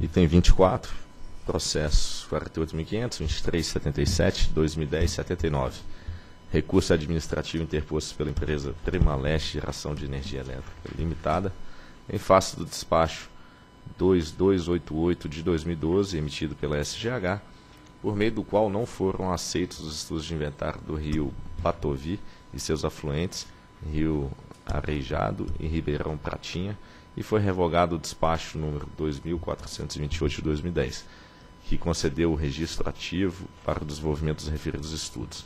Item 24, processo 48.500, 2377, 2010, 79. Recurso administrativo interposto pela empresa Prima Leste Geração de Energia Elétrica Limitada, em face do despacho 2288 de 2012, emitido pela SGH, por meio do qual não foram aceitos os estudos de inventário do rio Patovi e seus afluentes, Rio Arejado e Ribeirão Pratinha, e foi revogado o despacho número 2428 de 2010, que concedeu o registro ativo para o desenvolvimento dos referidos estudos.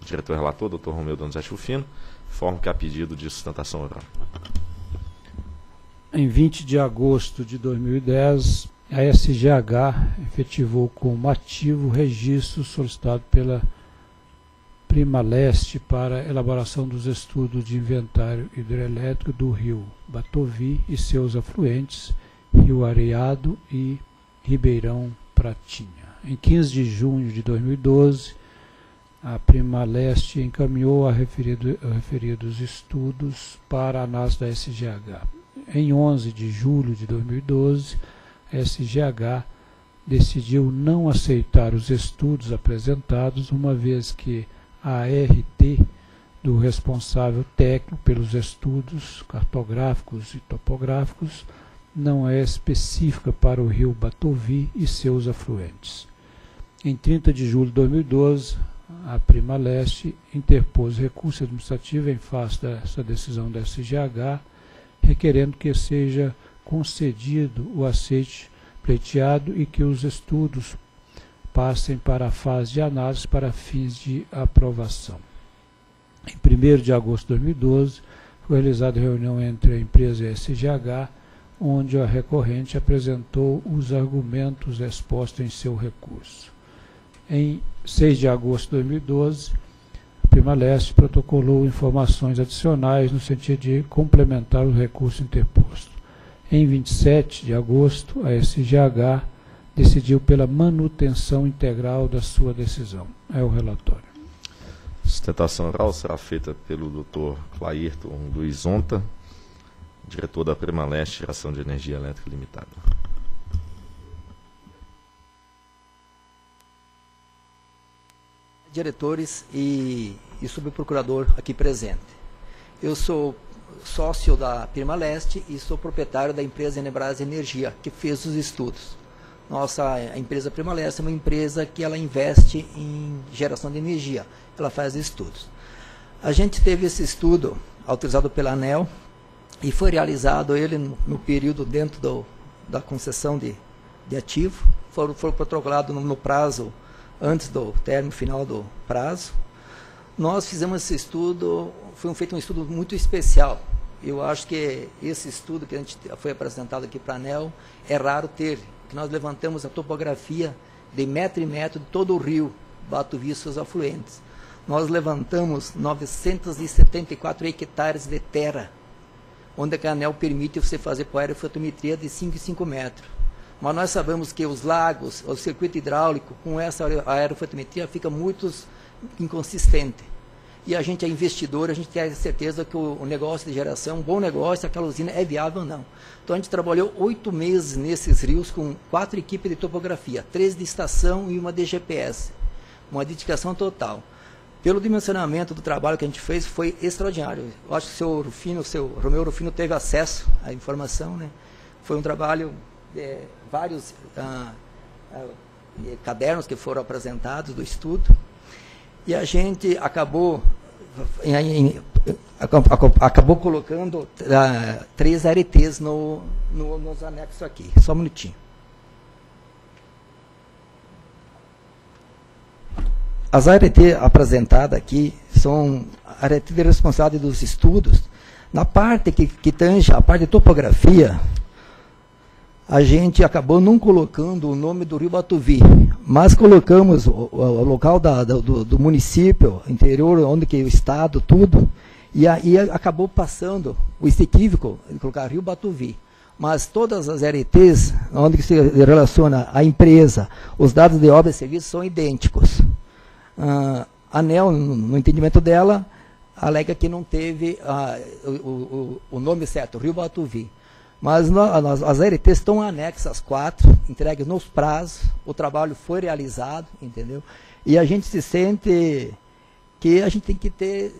O diretor relator, Dr. Romeu Donizete Rufino, informa que há pedido de sustentação oral. Em 20 de agosto de 2010, a SGH efetivou como ativo o registro solicitado pela Prima Leste para elaboração dos estudos de inventário hidrelétrico do rio Batovi e seus afluentes, Rio Areado e Ribeirão Pratinha. Em 15 de junho de 2012, a Prima Leste encaminhou a referido, referidos estudos para a análise da SGH. Em 11 de julho de 2012, a SGH decidiu não aceitar os estudos apresentados, uma vez que a RT do responsável técnico pelos estudos cartográficos e topográficos não é específica para o rio Batovi e seus afluentes. Em 30 de julho de 2012, a Prima Leste interpôs recurso administrativo em face dessa decisão da SGH, requerendo que seja concedido o aceite pleiteado e que os estudos passem para a fase de análise para fins de aprovação. Em 1 de agosto de 2012, foi realizada reunião entre a empresa e a SGH, onde a recorrente apresentou os argumentos expostos em seu recurso. Em 6 de agosto de 2012, a Prima Leste protocolou informações adicionais no sentido de complementar o recurso interposto. Em 27 de agosto, a SGH decidiu pela manutenção integral da sua decisão. É o relatório. Sustentação oral será feita pelo Dr. Clairton Luiz Onta, diretor da Prima Leste Geração de Energia Elétrica Limitada. Diretores e, e subprocurador aqui presente. Eu sou sócio da Prima Leste e sou proprietário da empresa Enebras Energia, que fez os estudos. Nossa empresa Prima Leste é uma empresa que ela investe em geração de energia. Ela faz estudos. A gente teve esse estudo autorizado pela ANEL e foi realizado ele no, no período dentro do, da concessão de, de ativo. Foram, foram protocolados no, no prazo antes do término final do prazo. Nós fizemos esse estudo, foi feito um estudo muito especial. Eu acho que esse estudo que a gente foi apresentado aqui para a ANEL é raro ter que nós levantamos a topografia de metro em metro de todo o rio Batuvi e seus afluentes. Nós levantamos 974 hectares de terra, onde a Canel permite você fazer aerofotometria de 5 e 5 metros. Mas nós sabemos que os lagos, o circuito hidráulico, com essa aerofotometria, fica muito inconsistente e a gente é investidor, a gente tem a certeza que o, negócio de geração é um bom negócio, aquela usina é viável ou não. Então a gente trabalhou oito meses nesses rios com quatro equipes de topografia, três de estação e uma de GPS. Uma dedicação total. Pelo dimensionamento do trabalho que a gente fez, foi extraordinário. Eu acho que o seu Rufino, o seu Romeu Rufino teve acesso à informação. Né? Foi um trabalho, é, vários ah, ah, cadernos que foram apresentados do estudo e a gente acabou, em, em, acabou colocando uh, três aretes no, no, nos anexos aqui. Só um minutinho. As aretes apresentadas aqui são aretes responsáveis dos estudos. Na parte que, que tange a parte de topografia, a gente acabou não colocando o nome do rio Batuvi, mas colocamos o, o local da, do, do, município, interior, onde que é o estado, tudo, e aí acabou passando o equívoco de colocar rio Batuvi. Mas todas as RTs, onde se relaciona a empresa, os dados de obra e serviço são idênticos. A ANEL, no, no entendimento dela, alega que não teve uh, o, o, o nome certo, Rio Batuvi. Mas nós, as ARTs estão anexas, quatro, entregues nos prazos, o trabalho foi realizado, entendeu? E a gente se sente que a gente tem que ter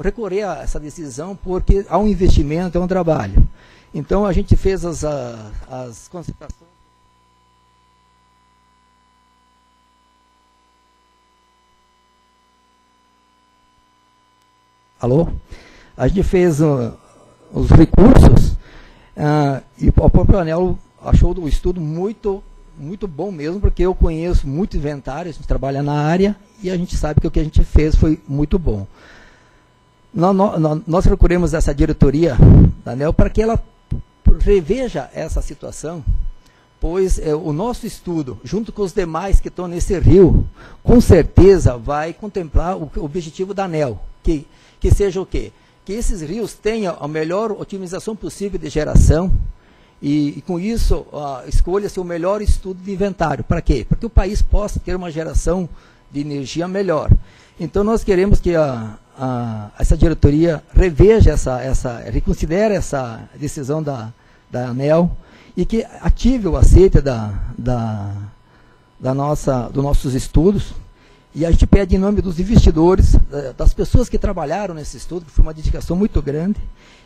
recorrer a essa decisão porque há um investimento, é um trabalho. Então a gente fez as, as concentrações. Alô? A gente fez uh, os recursos uh, e o próprio Anel achou o estudo muito muito bom mesmo, porque eu conheço muito inventário, a gente trabalha na área e a gente sabe que o que a gente fez foi muito bom. Nós, nós, nós procuramos essa diretoria da ANEL para que ela reveja essa situação, pois é, o nosso estudo, junto com os demais que estão nesse rio, com certeza vai contemplar o, o objetivo da ANEL, que, que seja o quê? Que esses rios tenham a melhor otimização possível de geração, e, e, com isso escolha-se o melhor estudo de inventário. Para quê? Para que o país possa ter uma geração de energia melhor. Então nós queremos que a, a, essa diretoria reveja essa, essa, reconsidere essa decisão da, da ANEL e que ative o aceite da, da, da nossa, dos nossos estudos. E a gente pede em nome dos investidores, das pessoas que trabalharam nesse estudo, que foi uma dedicação muito grande,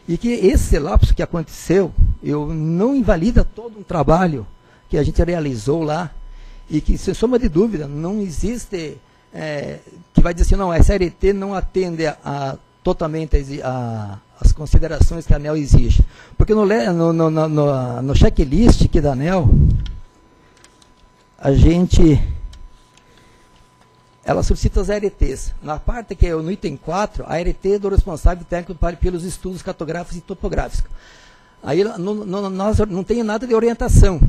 e que esse lapso que aconteceu, eu não invalida todo um trabalho que a gente realizou lá, e que, sem sombra de dúvida, não existe é, que vai dizer assim, não, essa RT não atende a, a totalmente as considerações que a ANEL exige. Porque no, no, no, no, no checklist aqui da ANEL, a gente ela solicita as ARTs. Na parte que é no item 4, a ART é do responsável técnico pelos estudos cartográficos e topográficos. Aí no, nós não tem nada de orientação.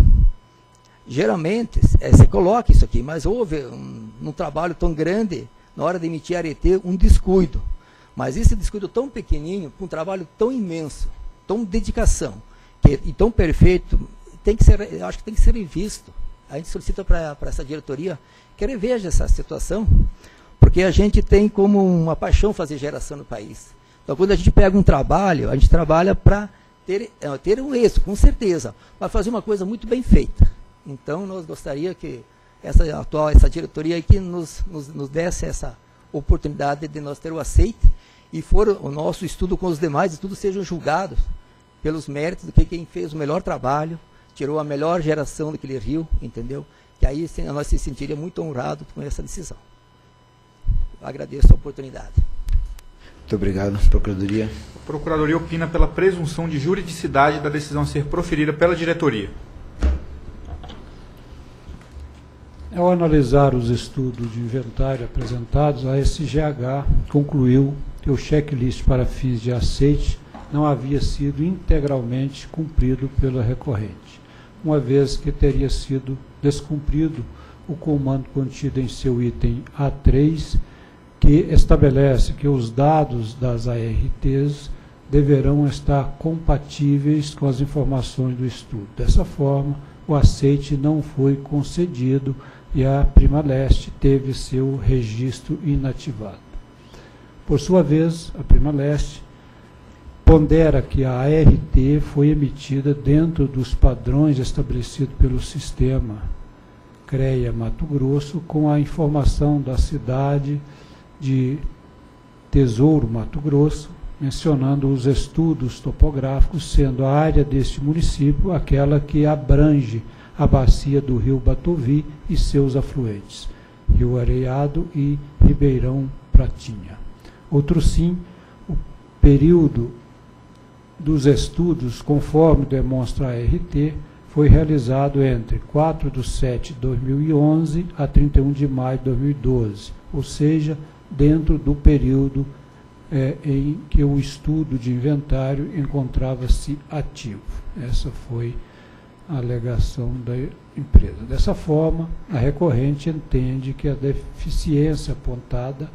Geralmente, é, você coloca isso aqui, mas houve um, um trabalho tão grande, na hora de emitir a ART, um descuido. Mas esse descuido tão pequenininho, com um trabalho tão imenso, tão dedicação, que, e tão perfeito, tem que ser, acho que tem que ser revisto. A gente solicita para essa diretoria que reveja essa situação, porque a gente tem como uma paixão fazer geração no país. Então, quando a gente pega um trabalho, a gente trabalha para ter, é, ter um êxito, com certeza, mas fazer uma coisa muito bem feita. Então, nós gostaria que essa atual, essa diretoria aqui nos, nos, nos desse essa oportunidade de nós ter o aceite e for o nosso estudo com os demais estudos sejam julgados pelos méritos do que quem fez o melhor trabalho, tirou a melhor geração daquele rio, entendeu? que aí nós se sentiria muito honrado com essa decisão. Eu agradeço a oportunidade. Muito obrigado, Procuradoria. A Procuradoria opina pela presunção de juridicidade da decisão a ser proferida pela diretoria. Ao analisar os estudos de inventário apresentados, a SGH concluiu que o checklist para fins de aceite não havia sido integralmente cumprido pela recorrente, uma vez que teria sido descumprido o comando contido em seu item A3, que estabelece que os dados das ARTs deverão estar compatíveis com as informações do estudo. Dessa forma, o aceite não foi concedido e a Prima Leste teve seu registro inativado. Por sua vez, a Prima Leste pondera que a ART foi emitida dentro dos padrões estabelecidos pelo sistema CREA Mato Grosso, com a informação da cidade de Tesouro Mato Grosso, mencionando os estudos topográficos, sendo a área deste município aquela que abrange a bacia do rio Batovi e seus afluentes, Rio Areiado e Ribeirão Pratinha. Outro sim, o período dos estudos, conforme demonstra a RT, foi realizado entre 4 de 7 de 2011 a 31 de maio de 2012, ou seja, dentro do período é, em que o estudo de inventário encontrava-se ativo. Essa foi a alegação da empresa. Dessa forma, a recorrente entende que a deficiência apontada,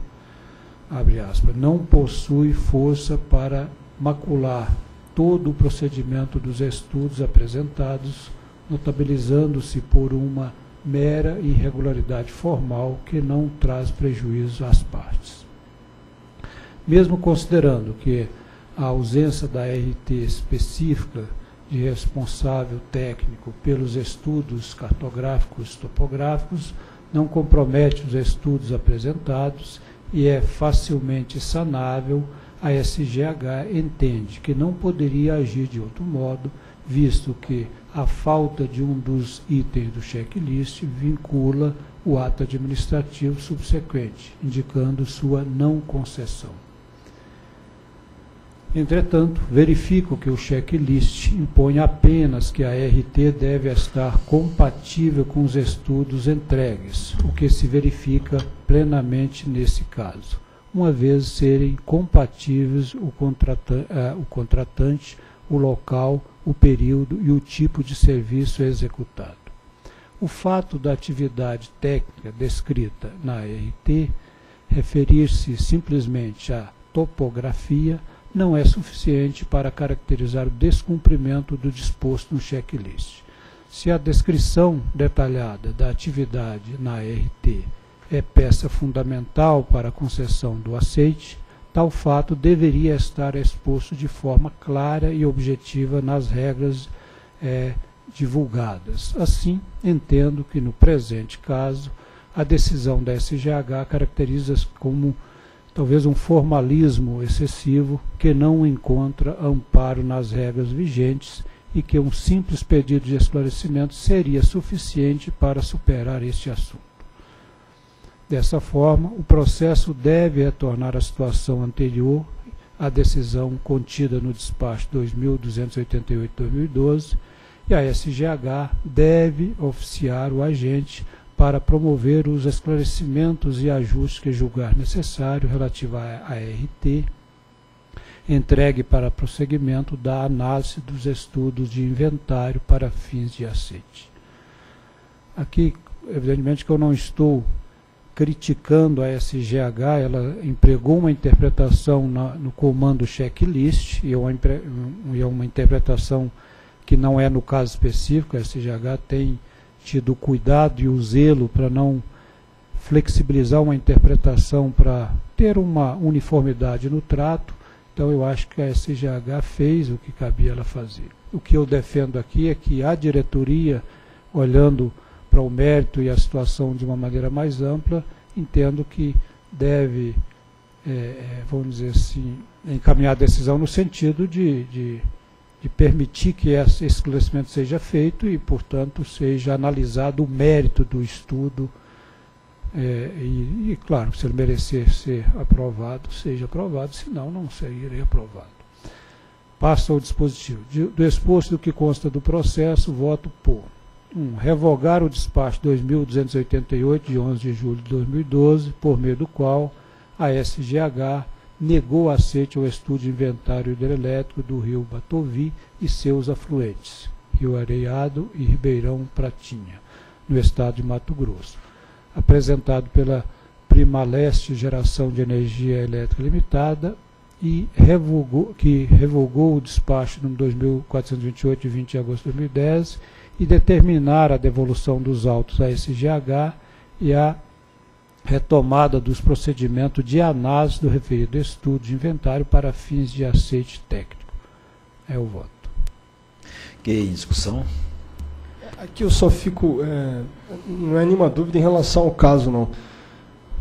abre aspas, não possui força para macular todo o procedimento dos estudos apresentados, notabilizando-se por uma mera irregularidade formal que não traz prejuízo às partes. Mesmo considerando que a ausência da RT específica de responsável técnico pelos estudos cartográficos topográficos não compromete os estudos apresentados e é facilmente sanável, a SGH entende que não poderia agir de outro modo, visto que a falta de um dos itens do checklist vincula o ato administrativo subsequente, indicando sua não concessão. Entretanto, verifico que o checklist impõe apenas que a RT deve estar compatível com os estudos entregues, o que se verifica plenamente nesse caso, uma vez serem compatíveis o, contratante, uh, o, contratante, o local, o período e o tipo de serviço executado. O fato da atividade técnica descrita na RT referir-se simplesmente à topografia não é suficiente para caracterizar o descumprimento do disposto no checklist. Se a descrição detalhada da atividade na RT é peça fundamental para a concessão do aceite, tal fato deveria estar exposto de forma clara e objetiva nas regras é, divulgadas. Assim, entendo que no presente caso, a decisão da SGH caracteriza-se como talvez um formalismo excessivo que não encontra amparo nas regras vigentes e que um simples pedido de esclarecimento seria suficiente para superar este assunto. Dessa forma, o processo deve retornar à situação anterior à decisão contida no despacho 2288-2012 e a SGH deve oficiar o agente para promover os esclarecimentos e ajustes que julgar necessário relativo à RT, entregue para prosseguimento da análise dos estudos de inventário para fins de aceite. Aqui, evidentemente que eu não estou criticando a SGH, ela empregou uma interpretação na, no comando checklist, e é uma, é uma interpretação que não é no caso específico, a SGH tem tido o cuidado e o zelo para não flexibilizar uma interpretação para ter uma uniformidade no trato. Então eu acho que a SGH fez o que cabia ela fazer. O que eu defendo aqui é que a diretoria, olhando para o mérito e a situação de uma maneira mais ampla, entendo que deve, é, vamos dizer assim, encaminhar a decisão no sentido de, de de permitir que esse esclarecimento seja feito e, portanto, seja analisado o mérito do estudo. É, e, e, claro, se ele merecer ser aprovado, seja aprovado, senão não seria aprovado. Passa ao dispositivo. De, do exposto do que consta do processo, voto por 1. Revogar o despacho 2288, de 11 de julho de 2012, por meio do qual a SGH negou aceite ao estudo de inventário hidrelétrico do rio Batovi e seus afluentes, Rio Areiado e Ribeirão Pratinha, no estado de Mato Grosso, apresentado pela Primaleste Geração de Energia Elétrica Limitada e revogou, que revogou o despacho número 2428 de 20 de agosto de 2010 e determinar a devolução dos autos à SGH e a retomada dos procedimentos de análise do referido estudo de inventário para fins de aceite técnico. É o voto. Que em discussão? Aqui eu só fico, é, não é nenhuma dúvida em relação ao caso, não.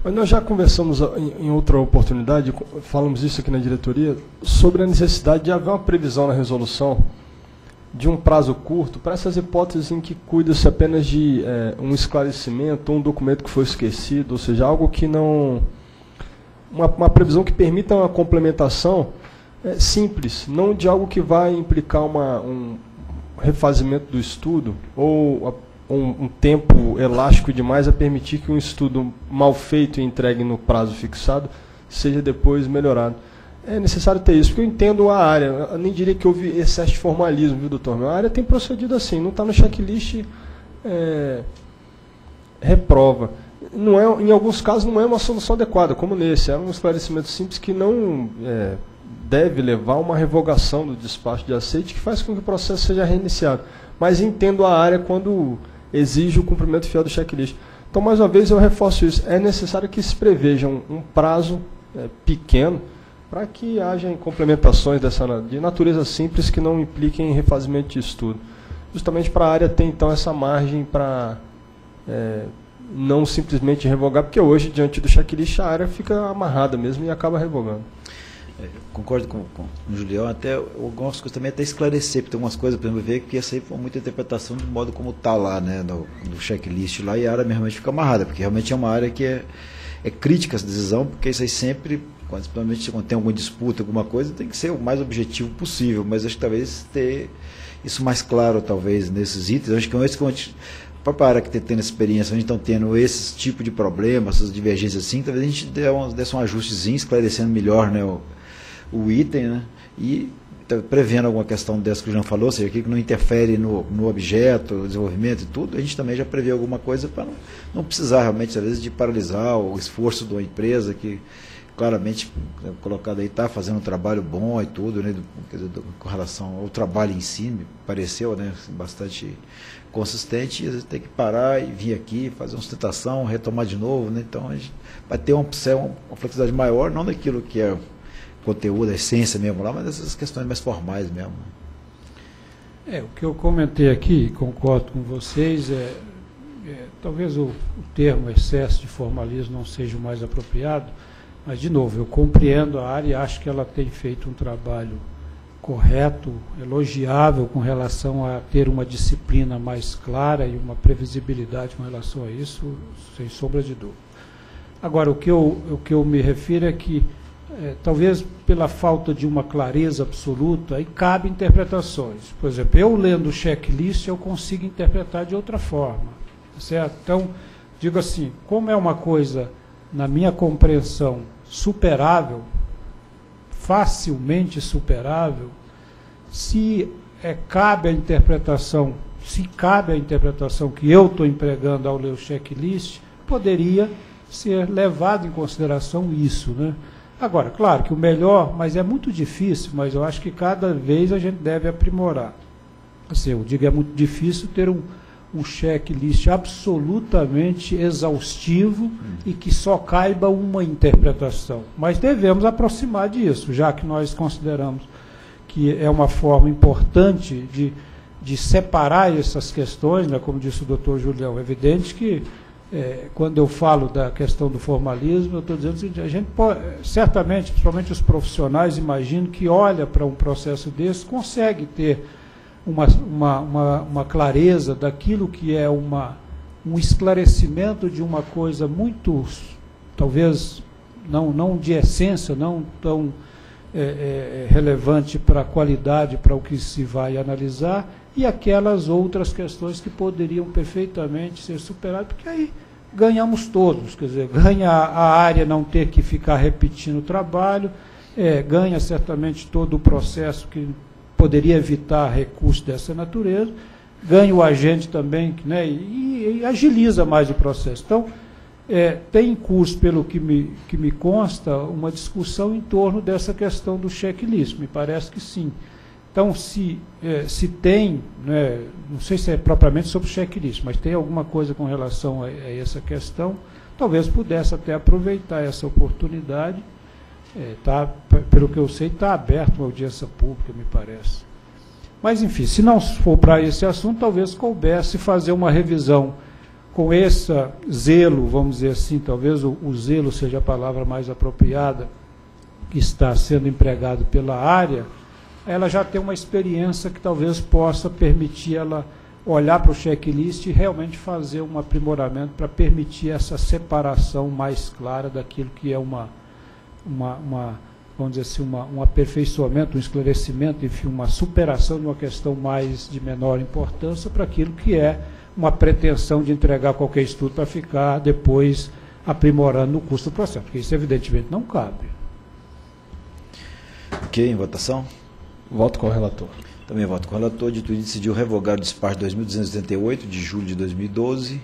Mas nós já conversamos em, em outra oportunidade, falamos isso aqui na diretoria, sobre a necessidade de haver uma previsão na resolução de um prazo curto para essas hipóteses em que cuida-se apenas de é, um esclarecimento ou um documento que foi esquecido, ou seja, algo que não. Uma, uma previsão que permita uma complementação é, simples, não de algo que vai implicar uma, um refazimento do estudo ou a, um, um tempo elástico demais a permitir que um estudo mal feito e entregue no prazo fixado seja depois melhorado é necessário ter isso, porque eu entendo a área. Eu nem diria que houve excesso de formalismo, viu, doutor? A área tem procedido assim, não está no checklist, é, reprova. Não é, em alguns casos não é uma solução adequada, como nesse. É um esclarecimento simples que não é, deve levar a uma revogação do despacho de aceite, que faz com que o processo seja reiniciado. Mas entendo a área quando exige o cumprimento fiel do checklist. Então, mais uma vez, eu reforço isso. É necessário que se preveja um, um prazo é, pequeno, para que haja complementações dessa, de natureza simples que não impliquem em refazimento de estudo. Justamente para a área ter então essa margem para é, não simplesmente revogar, porque hoje, diante do checklist, a área fica amarrada mesmo e acaba revogando. É, concordo com, com, o Julião, até algumas coisas também até esclarecer, porque tem algumas coisas, por exemplo, ver que essa aí foi muita interpretação do modo como está lá, né, no, no, checklist lá, e a área realmente fica amarrada, porque realmente é uma área que é, é crítica essa decisão, porque isso aí sempre, principalmente quando tem alguma disputa, alguma coisa, tem que ser o mais objetivo possível, mas acho que talvez ter isso mais claro, talvez, nesses itens, acho que é que a gente própria área que está tendo experiência, a gente está tendo esse tipo de problemas, essas divergências assim, talvez a gente dê um, desse um ajustezinho, esclarecendo melhor né, o, o item, né, e tá prevendo alguma questão dessa que o João falou, ou seja, que não interfere no, no objeto, no desenvolvimento e tudo, a gente também já prevê alguma coisa para não, não precisar realmente, às vezes, de paralisar o esforço de uma empresa que claramente né, colocado aí está fazendo um trabalho bom e tudo, né, do, do, com relação ao trabalho em si, me pareceu né, bastante consistente, e tem que parar e vir aqui, fazer uma sustentação, retomar de novo, né? Então a gente vai ter uma, uma flexibilidade maior, não daquilo que é conteúdo, a essência mesmo lá, mas dessas questões mais formais mesmo. É, o que eu comentei aqui, concordo com vocês, é, é talvez o, o termo excesso de formalismo não seja o mais apropriado, mas, de novo, eu compreendo a área e acho que ela tem feito um trabalho correto, elogiável com relação a ter uma disciplina mais clara e uma previsibilidade com relação a isso, sem sombra de dúvida. Agora, o que eu, o que eu me refiro é que, é, talvez pela falta de uma clareza absoluta, aí cabe interpretações. Por exemplo, eu lendo o checklist, eu consigo interpretar de outra forma. Certo? Então, digo assim, como é uma coisa, na minha compreensão, superável, facilmente superável, se é, cabe a interpretação, se cabe a interpretação que eu estou empregando ao ler o checklist, poderia ser levado em consideração isso, né? Agora, claro que o melhor, mas é muito difícil, mas eu acho que cada vez a gente deve aprimorar. Assim, eu digo, é muito difícil ter um, um checklist absolutamente exaustivo e que só caiba uma interpretação. Mas devemos aproximar disso, já que nós consideramos que é uma forma importante de, de separar essas questões, né, como disse o doutor Julião. É evidente que, é, quando eu falo da questão do formalismo, eu estou dizendo seguinte, a gente pode, certamente, principalmente os profissionais, imagino que olha para um processo desse, consegue ter uma, uma, uma, uma clareza daquilo que é uma, um esclarecimento de uma coisa muito, talvez, não, não de essência, não tão é, é, relevante para a qualidade, para o que se vai analisar, e aquelas outras questões que poderiam perfeitamente ser superadas, porque aí ganhamos todos, quer dizer, ganha a área não ter que ficar repetindo o trabalho, é, ganha certamente todo o processo que poderia evitar recursos dessa natureza, ganha o agente também né, e, e agiliza mais o processo. Então, é, tem em curso, pelo que me, que me consta, uma discussão em torno dessa questão do checklist. Me parece que sim. Então, se, é, se tem, né, não sei se é propriamente sobre checklist, mas tem alguma coisa com relação a, a essa questão, talvez pudesse até aproveitar essa oportunidade é, tá, pelo que eu sei, está aberto uma audiência pública, me parece. Mas, enfim, se não for para esse assunto, talvez coubesse fazer uma revisão com esse zelo, vamos dizer assim, talvez o, o zelo seja a palavra mais apropriada, que está sendo empregado pela área, ela já tem uma experiência que talvez possa permitir ela olhar para o checklist e realmente fazer um aprimoramento para permitir essa separação mais clara daquilo que é uma uma, uma vamos dizer assim, uma, um aperfeiçoamento, um esclarecimento, enfim, uma superação de uma questão mais de menor importância para aquilo que é uma pretensão de entregar qualquer estudo para ficar depois aprimorando no custo do processo, porque isso evidentemente não cabe. Ok, em votação? Voto com o relator. Também voto com o relator. De tudo decidiu revogar o despacho 2288 de julho de 2012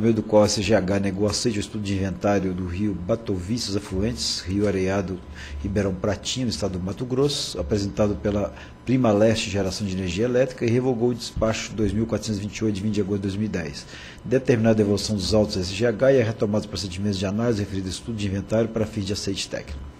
meio do qual a CGH negou aceite ao estudo de inventário do rio Batovi e afluentes, Rio Areado, Ribeirão Pratinho, no estado do Mato Grosso, apresentado pela Prima Leste Geração de Energia Elétrica e revogou o despacho 2428 de 20 de agosto de 2010, determinada a devolução dos autos SGH e a retomada dos procedimentos de análise referido ao estudo de inventário para fins de aceite técnico.